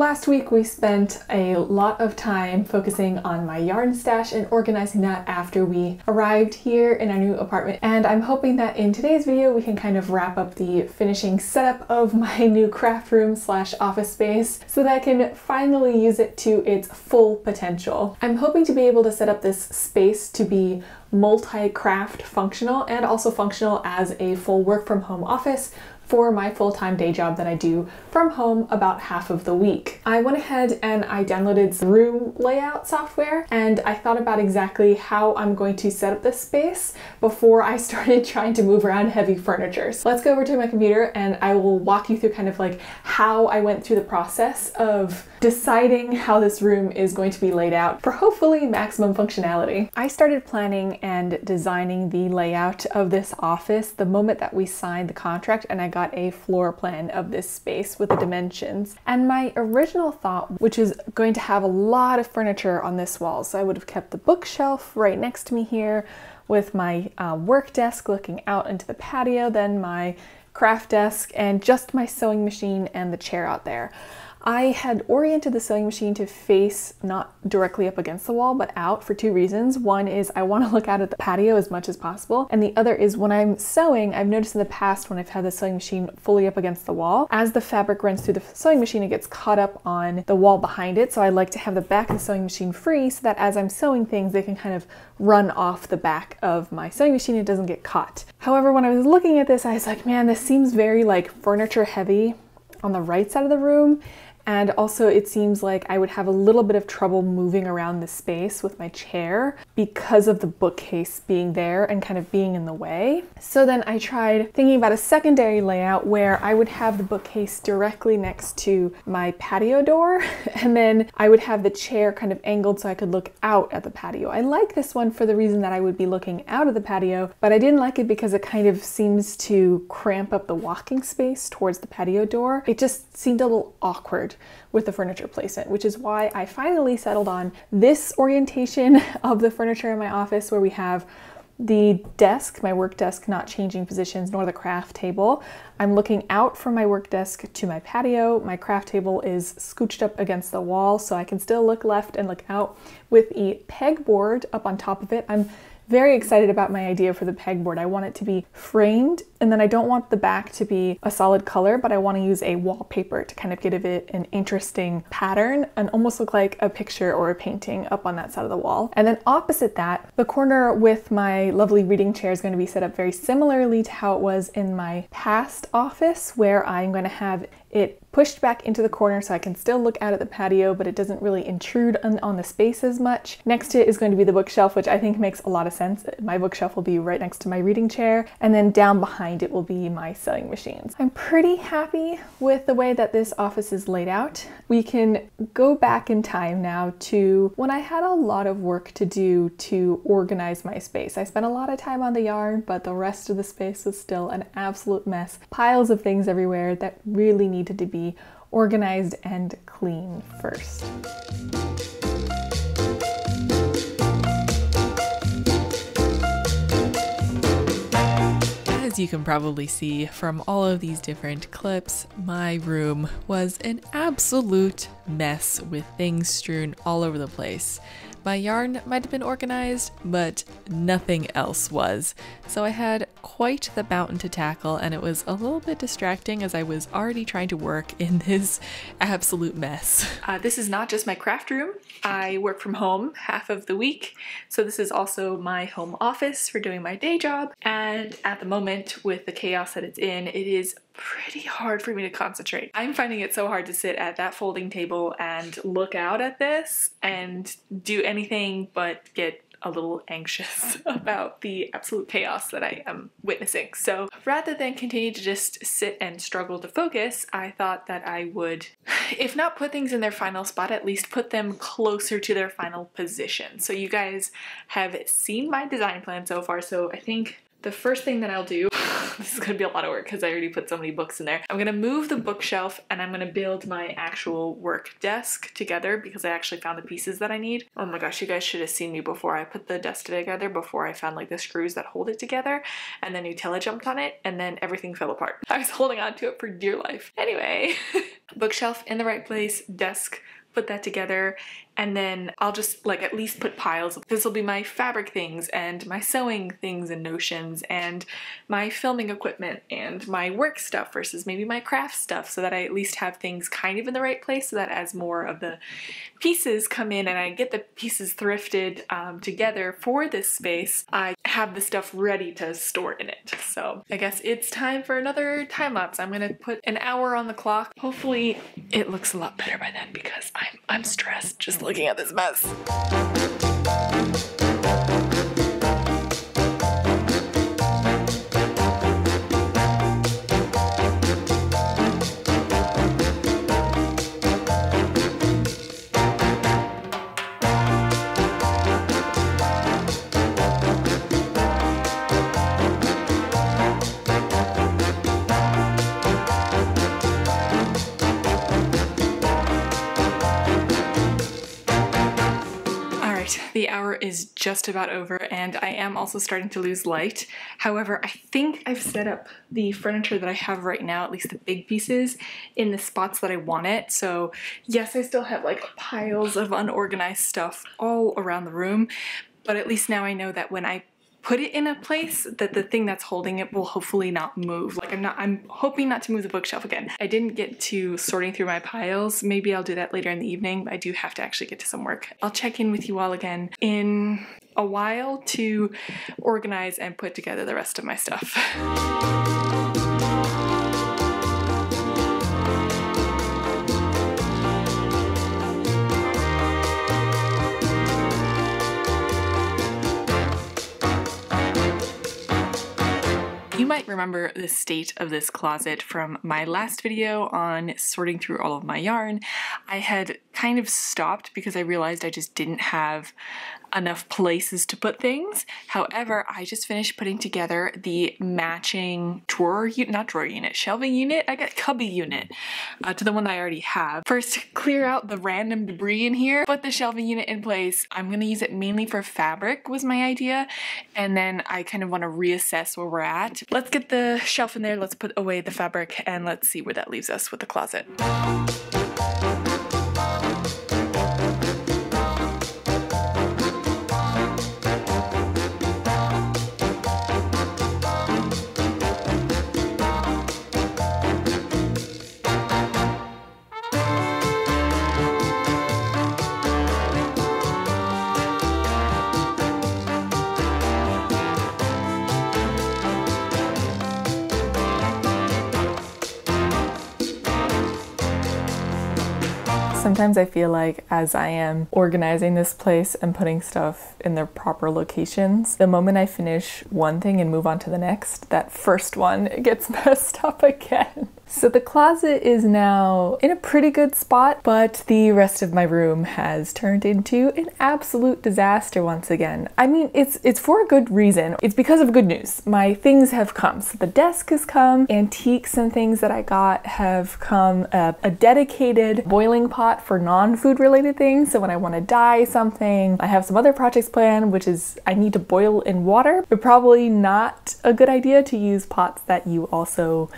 Last week we spent a lot of time focusing on my yarn stash and organizing that after we arrived here in our new apartment and I'm hoping that in today's video we can kind of wrap up the finishing setup of my new craft room slash office space so that I can finally use it to its full potential. I'm hoping to be able to set up this space to be multi-craft functional and also functional as a full work from home office for my full-time day job that I do from home about half of the week. I went ahead and I downloaded room layout software and I thought about exactly how I'm going to set up this space before I started trying to move around heavy furniture. So let's go over to my computer and I will walk you through kind of like how I went through the process of deciding how this room is going to be laid out for hopefully maximum functionality. I started planning and designing the layout of this office the moment that we signed the contract and I got got a floor plan of this space with the dimensions. And my original thought, which is going to have a lot of furniture on this wall, so I would have kept the bookshelf right next to me here with my uh, work desk looking out into the patio, then my craft desk, and just my sewing machine and the chair out there. I had oriented the sewing machine to face not directly up against the wall, but out for two reasons. One is I want to look out at the patio as much as possible, and the other is when I'm sewing, I've noticed in the past when I've had the sewing machine fully up against the wall, as the fabric runs through the sewing machine, it gets caught up on the wall behind it. So I like to have the back of the sewing machine free so that as I'm sewing things, they can kind of run off the back of my sewing machine. It doesn't get caught. However, when I was looking at this, I was like, man, this seems very like furniture heavy on the right side of the room and also it seems like I would have a little bit of trouble moving around the space with my chair because of the bookcase being there and kind of being in the way. So then I tried thinking about a secondary layout where I would have the bookcase directly next to my patio door and then I would have the chair kind of angled so I could look out at the patio. I like this one for the reason that I would be looking out of the patio, but I didn't like it because it kind of seems to cramp up the walking space towards the patio door. It just seemed a little awkward with the furniture placement, which is why I finally settled on this orientation of the furniture in my office where we have the desk, my work desk, not changing positions, nor the craft table. I'm looking out from my work desk to my patio. My craft table is scooched up against the wall so I can still look left and look out with a pegboard up on top of it. I'm very excited about my idea for the pegboard. I want it to be framed and then I don't want the back to be a solid color, but I want to use a wallpaper to kind of give it an interesting pattern and almost look like a picture or a painting up on that side of the wall. And then opposite that, the corner with my lovely reading chair is going to be set up very similarly to how it was in my past office where I'm going to have it pushed back into the corner so I can still look out at the patio, but it doesn't really intrude on, on, the space as much. Next to it is going to be the bookshelf, which I think makes a lot of sense. My bookshelf will be right next to my reading chair, and then down behind it will be my sewing machines. I'm pretty happy with the way that this office is laid out. We can go back in time now to when I had a lot of work to do to organize my space. I spent a lot of time on the yarn, but the rest of the space was still an absolute mess. Piles of things everywhere that really needed to be organized and clean first. As you can probably see from all of these different clips, my room was an absolute mess with things strewn all over the place. My yarn might have been organized, but nothing else was. So I had quite the mountain to tackle, and it was a little bit distracting as I was already trying to work in this absolute mess. Uh, this is not just my craft room. I work from home half of the week, so this is also my home office for doing my day job. And at the moment, with the chaos that it's in, it is pretty hard for me to concentrate. I'm finding it so hard to sit at that folding table and look out at this and do anything but get a little anxious about the absolute chaos that I am witnessing. So rather than continue to just sit and struggle to focus, I thought that I would, if not put things in their final spot, at least put them closer to their final position. So you guys have seen my design plan so far, so I think the first thing that I'll do, this is gonna be a lot of work because I already put so many books in there. I'm gonna move the bookshelf and I'm gonna build my actual work desk together because I actually found the pieces that I need. Oh my gosh, you guys should have seen me before I put the desk together, before I found like the screws that hold it together and then Nutella jumped on it and then everything fell apart. I was holding on to it for dear life. Anyway, bookshelf in the right place, desk put that together and then I'll just like at least put piles. This will be my fabric things and my sewing things and notions and my filming equipment and my work stuff versus maybe my craft stuff so that I at least have things kind of in the right place so that as more of the pieces come in and I get the pieces thrifted um, together for this space, I have the stuff ready to store in it. So I guess it's time for another time lapse. I'm gonna put an hour on the clock. Hopefully it looks a lot better by then because I'm, I'm stressed just looking at this mess. Hour is just about over and I am also starting to lose light. However, I think I've set up the furniture that I have right now, at least the big pieces, in the spots that I want it. So yes, I still have like piles of unorganized stuff all around the room, but at least now I know that when I put it in a place that the thing that's holding it will hopefully not move. Like I'm not, I'm hoping not to move the bookshelf again. I didn't get to sorting through my piles. Maybe I'll do that later in the evening, but I do have to actually get to some work. I'll check in with you all again in a while to organize and put together the rest of my stuff. Remember the state of this closet from my last video on sorting through all of my yarn. I had kind of stopped because I realized I just didn't have enough places to put things. However, I just finished putting together the matching drawer not drawer unit, shelving unit, I got cubby unit uh, to the one I already have. First, clear out the random debris in here, put the shelving unit in place. I'm gonna use it mainly for fabric was my idea. And then I kind of wanna reassess where we're at. Let's get the shelf in there, let's put away the fabric and let's see where that leaves us with the closet. Sometimes I feel like as I am organizing this place and putting stuff in their proper locations, the moment I finish one thing and move on to the next, that first one gets messed up again. So the closet is now in a pretty good spot, but the rest of my room has turned into an absolute disaster once again. I mean, it's it's for a good reason. It's because of good news. My things have come. So the desk has come, antiques and things that I got have come, uh, a dedicated boiling pot for non-food related things. So when I want to dye something, I have some other projects planned, which is I need to boil in water, but probably not a good idea to use pots that you also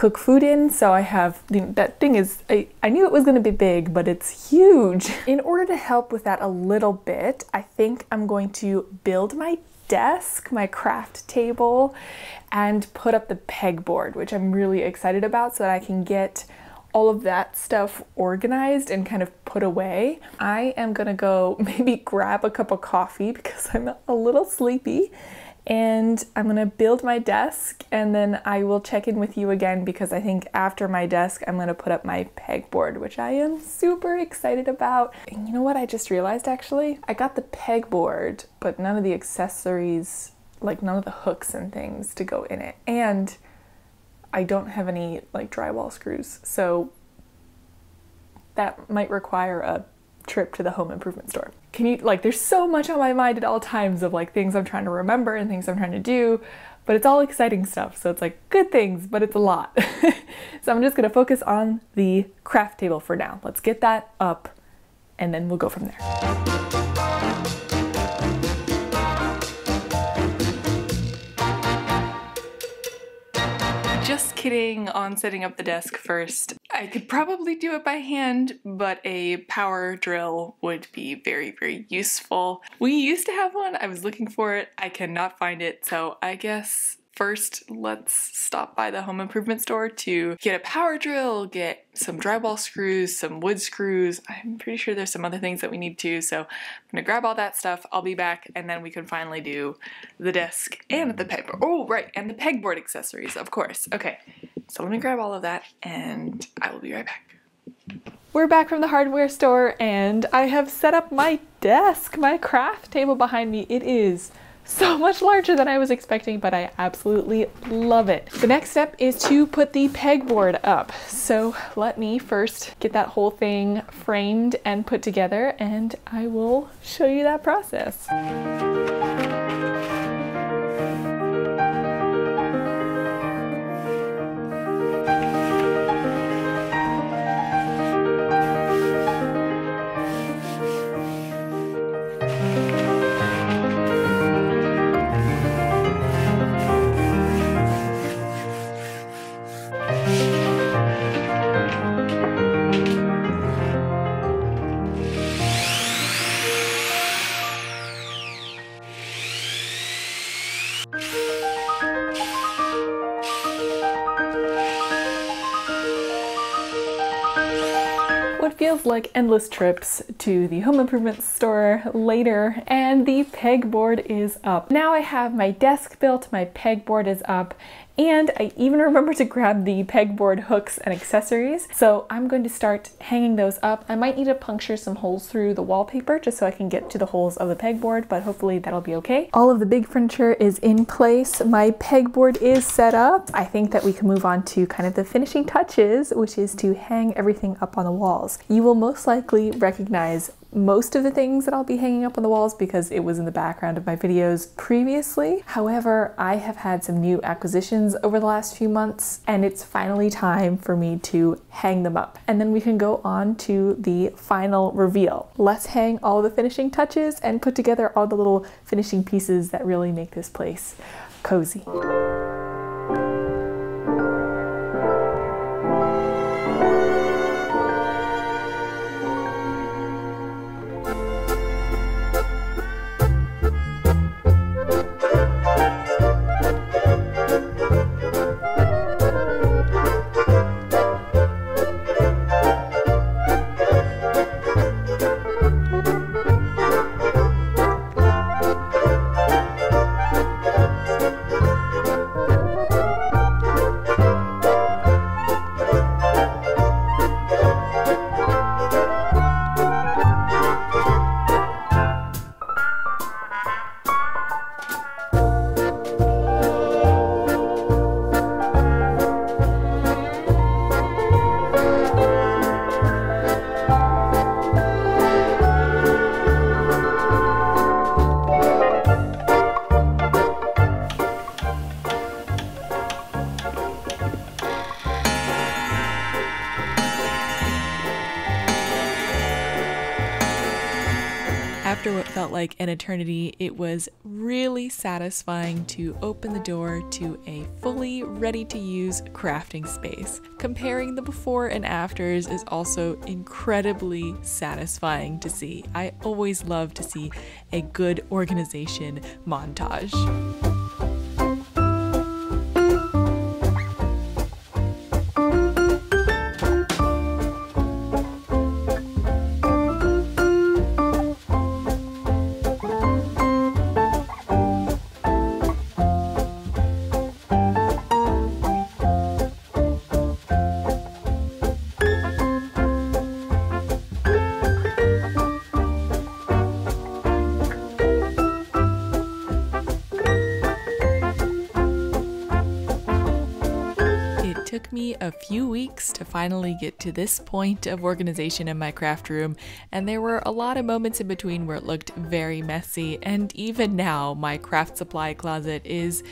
cook food in. So I have, that thing is, I, I knew it was gonna be big, but it's huge. In order to help with that a little bit, I think I'm going to build my desk, my craft table, and put up the pegboard, which I'm really excited about so that I can get all of that stuff organized and kind of put away. I am gonna go maybe grab a cup of coffee because I'm a little sleepy and I'm gonna build my desk and then I will check in with you again because I think after my desk I'm gonna put up my pegboard, which I am super excited about. And you know what I just realized actually? I got the pegboard, but none of the accessories, like none of the hooks and things to go in it. And I don't have any like drywall screws, so that might require a trip to the home improvement store. Can you like there's so much on my mind at all times of like things I'm trying to remember and things I'm trying to do, but it's all exciting stuff. So it's like good things, but it's a lot. so I'm just to focus on the craft table for now. Let's get that up and then we'll go from there. Just kidding on setting up the desk first. I could probably do it by hand, but a power drill would be very, very useful. We used to have one. I was looking for it. I cannot find it. So I guess first let's stop by the home improvement store to get a power drill, get some drywall screws, some wood screws. I'm pretty sure there's some other things that we need too. So I'm gonna grab all that stuff. I'll be back and then we can finally do the desk and the pegboard. Oh, right, and the pegboard accessories, of course. Okay, so let me grab all of that and I will be right back. We're back from the hardware store and I have set up my desk, my craft table behind me. It is so much larger than I was expecting, but I absolutely love it. The next step is to put the pegboard up. So let me first get that whole thing framed and put together and I will show you that process. Like endless trips to the home improvement store later and the pegboard is up. Now I have my desk built, my pegboard is up, and I even remember to grab the pegboard hooks and accessories. So I'm going to start hanging those up. I might need to puncture some holes through the wallpaper just so I can get to the holes of the pegboard, but hopefully that'll be okay. All of the big furniture is in place. My pegboard is set up. I think that we can move on to kind of the finishing touches, which is to hang everything up on the walls. You will most likely recognize most of the things that I'll be hanging up on the walls because it was in the background of my videos previously. However, I have had some new acquisitions over the last few months and it's finally time for me to hang them up. And then we can go on to the final reveal. Let's hang all the finishing touches and put together all the little finishing pieces that really make this place cozy. After what felt like an eternity, it was really satisfying to open the door to a fully ready to use crafting space. Comparing the before and afters is also incredibly satisfying to see. I always love to see a good organization montage. Few weeks to finally get to this point of organization in my craft room, and there were a lot of moments in between where it looked very messy, and even now, my craft supply closet is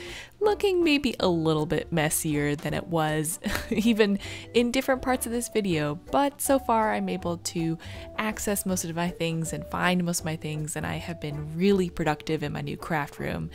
looking maybe a little bit messier than it was even in different parts of this video, but so far I'm able to access most of my things and find most of my things and I have been really productive in my new craft room.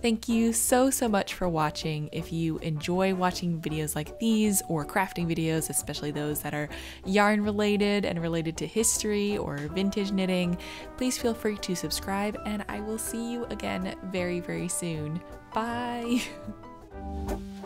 Thank you so so much for watching. If you enjoy watching videos like these or crafting videos, especially those that are yarn related and related to history or vintage knitting, please feel free to subscribe and I will see you again very very soon. Bye!